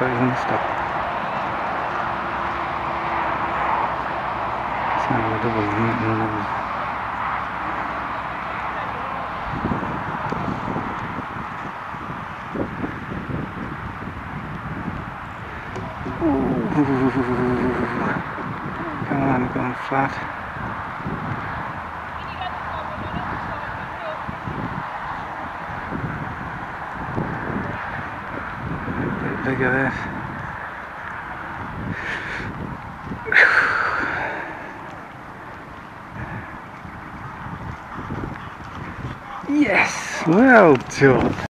It's not a double limit, no, no. Come on, going flat. Look at this. Yes, well done.